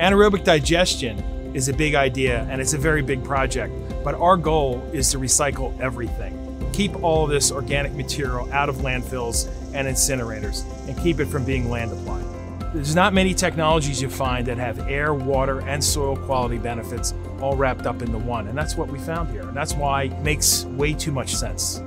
Anaerobic digestion is a big idea and it's a very big project, but our goal is to recycle everything. Keep all of this organic material out of landfills and incinerators and keep it from being land applied. There's not many technologies you find that have air, water, and soil quality benefits all wrapped up into one, and that's what we found here. And that's why it makes way too much sense.